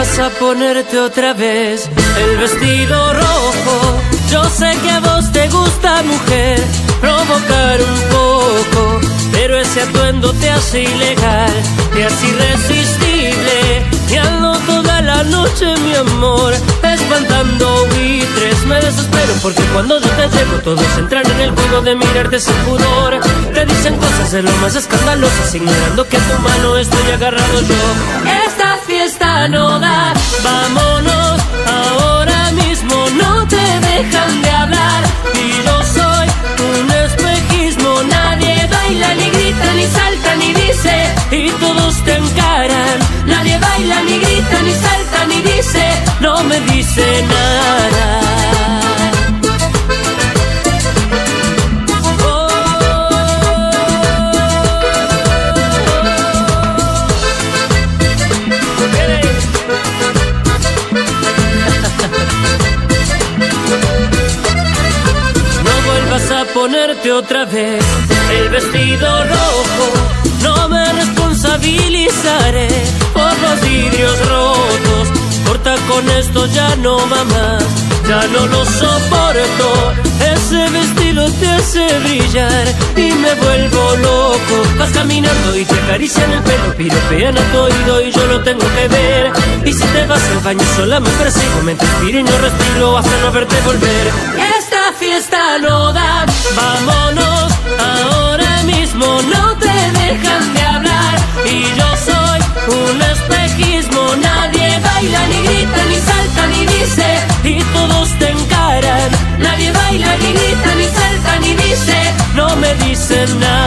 vuelvas a ponerte otra vez el vestido rojo. Yo sé que a vos te gusta, mujer, provocar un poco, pero ese atuendo te hace ilegal, te hace irresistible. Y ando toda la noche, mi amor, espantando buitres. Me porque cuando yo te llevo, todos entran en el juego de mirarte sin pudor. Te dicen cosas de lo más escandalosas, ignorando que a tu mano estoy agarrado yo. Esta fiesta no da, vámonos ahora mismo, no te dejan de hablar. Y yo soy un espejismo, nadie baila, ni grita, ni salta, ni dice, y todos te encaran. Nadie baila, ni grita, ni salta, ni dice, no me dice nada. Ponerte otra vez el vestido rojo. No me responsabilizaré por los vidrios rotos. Corta con esto, ya no mamá, ya no lo soporto. Ese vestido te hace brillar y me vuelvo loco. Vas caminando y te acarician el pelo, piropean a tu oído y yo lo tengo que ver. Y si te vas al baño sola me persigo, me inspiro y no respiro hasta no verte volver. Esta fiesta no da, vámonos ahora mismo, no te dejan de hablar. Y yo soy un espejismo, nadie baila, ni grita, ni salta, ni dice, y todos te encaran. Nadie baila, ni grita, ni salta, ni dice, no me dicen nada.